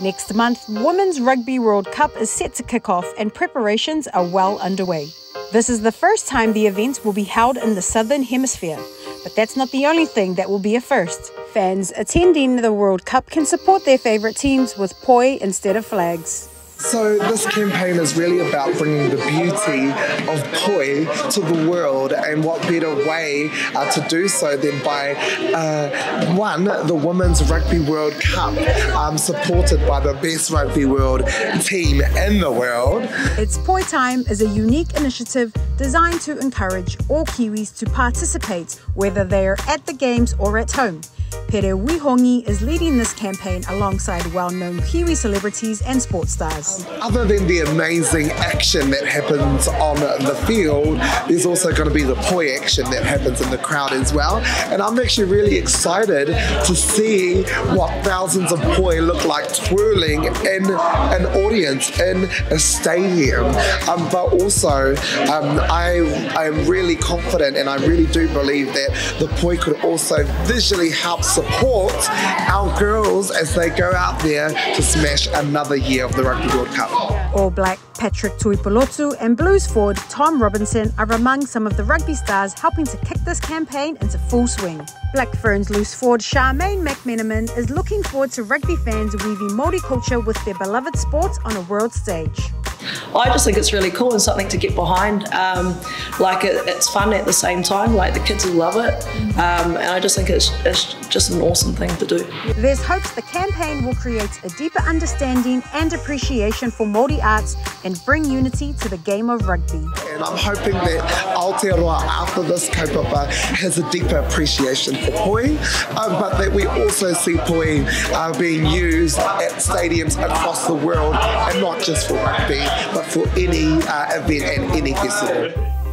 Next month, Women's Rugby World Cup is set to kick off and preparations are well underway. This is the first time the event will be held in the Southern Hemisphere, but that's not the only thing that will be a first. Fans attending the World Cup can support their favourite teams with poi instead of flags. So this campaign is really about bringing the beauty of poi to the world, and what better way uh, to do so than by uh, one the Women's Rugby World Cup, um, supported by the best rugby world team in the world. It's Poi Time is a unique initiative designed to encourage all Kiwis to participate, whether they're at the games or at home. Pere Wihongi is leading this campaign alongside well-known Kiwi celebrities and sports stars. Other than the amazing action that happens on the field, there's also going to be the poi action that happens in the crowd as well. And I'm actually really excited to see what thousands of poi look like twirling in an audience in a stadium. Um, but also, um, I I'm really confident and I really do believe that the poi could also visually help support our girls as they go out there to smash another year of the Rugby World Cup. All Black Patrick Tuipulotu and Blues forward Tom Robinson are among some of the rugby stars helping to kick this campaign into full swing. Black Ferns loose forward Charmaine McMenamin is looking forward to rugby fans weaving Māori culture with their beloved sport on a world stage. I just think it's really cool and something to get behind. Um, like it, it's fun at the same time. Like the kids will love it, um, and I just think it's, it's just an awesome thing to do. There's hopes the campaign will create a deeper understanding and appreciation for Māori arts and bring unity to the game of rugby. And I'm hoping that Aotearoa after this kaupapa has a deeper appreciation for poi, um, but that we also see poi uh, being used at stadiums across the world and not just for rugby but for any uh, event and any festival.